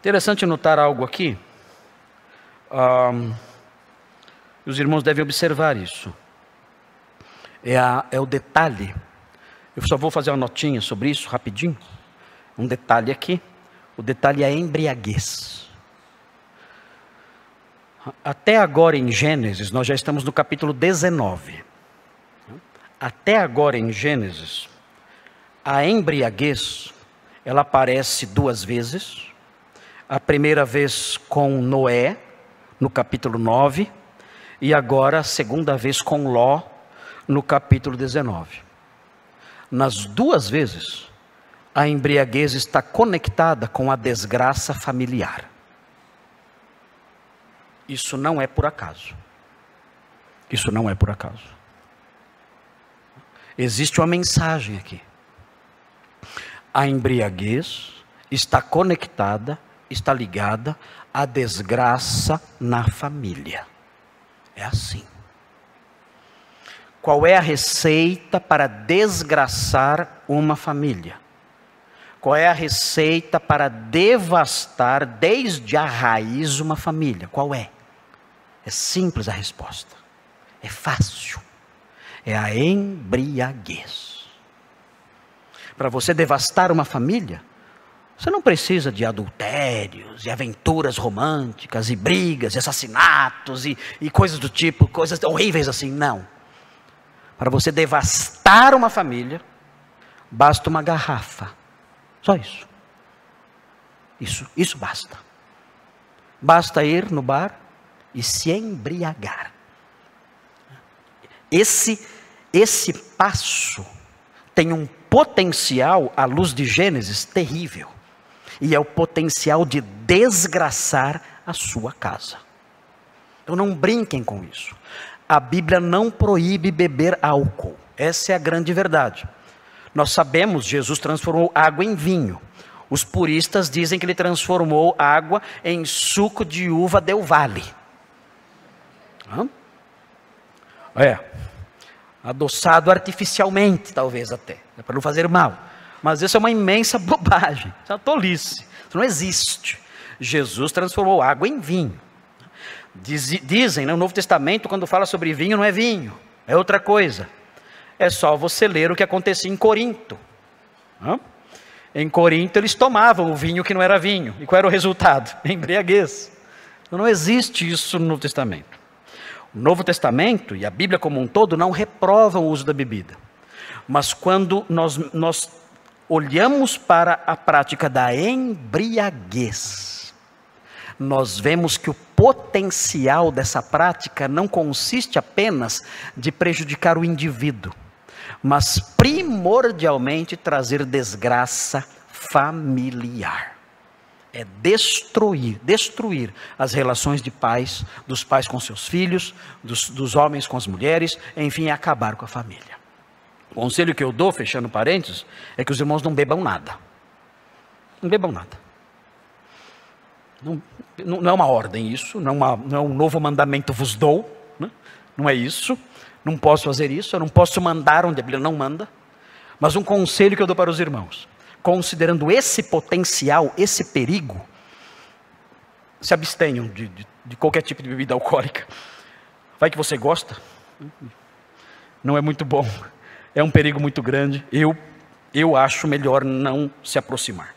Interessante notar algo aqui. Um, os irmãos devem observar isso. É, a, é o detalhe. Eu só vou fazer uma notinha sobre isso rapidinho. Um detalhe aqui. O detalhe é a embriaguez. Até agora em Gênesis, nós já estamos no capítulo 19. Até agora em Gênesis, a embriaguez, ela aparece duas vezes. A primeira vez com Noé, no capítulo 9, e agora a segunda vez com Ló, no capítulo 19. Nas duas vezes, a embriaguez está conectada com a desgraça familiar. Isso não é por acaso. Isso não é por acaso. Existe uma mensagem aqui. A embriaguez está conectada, está ligada à desgraça na família. É assim. Qual é a receita para desgraçar uma família? Qual é a receita para devastar desde a raiz uma família? Qual é? É simples a resposta. É fácil. É a embriaguez. Para você devastar uma família, você não precisa de adultérios, e aventuras românticas, e brigas, e assassinatos, e, e coisas do tipo, coisas horríveis assim. Não. Para você devastar uma família, basta uma garrafa. Só isso. Isso, isso basta. Basta ir no bar e se embriagar. Esse, esse passo tem um potencial, à luz de Gênesis, terrível. E é o potencial de desgraçar a sua casa. Então não brinquem com isso. A Bíblia não proíbe beber álcool. Essa é a grande verdade. Nós sabemos, Jesus transformou água em vinho. Os puristas dizem que ele transformou água em suco de uva del vale. Hã? É. Adoçado artificialmente, talvez até, é para não fazer mal. Mas isso é uma imensa bobagem, isso é uma tolice. Isso não existe. Jesus transformou água em vinho. Diz, dizem no Novo Testamento, quando fala sobre vinho, não é vinho, é outra coisa. É só você ler o que acontecia em Corinto. Hã? Em Corinto eles tomavam o vinho que não era vinho. E qual era o resultado? Embriaguez. Então não existe isso no Novo Testamento. O Novo Testamento e a Bíblia como um todo não reprovam o uso da bebida. Mas quando nós, nós olhamos para a prática da embriaguez, nós vemos que o potencial dessa prática não consiste apenas de prejudicar o indivíduo, mas primordialmente trazer desgraça familiar é destruir, destruir as relações de pais, dos pais com seus filhos, dos, dos homens com as mulheres, enfim, acabar com a família. O conselho que eu dou, fechando parênteses, é que os irmãos não bebam nada. Não bebam nada. Não, não é uma ordem isso, não é, uma, não é um novo mandamento vos dou, né? não é isso. Não posso fazer isso, eu não posso mandar onde a Bíblia não manda. Mas um conselho que eu dou para os irmãos: considerando esse potencial, esse perigo, se abstenham de, de, de, qualquer tipo de bebida alcoólica. Vai que você gosta, não é muito bom, é um perigo muito grande. Eu, eu acho melhor não se aproximar.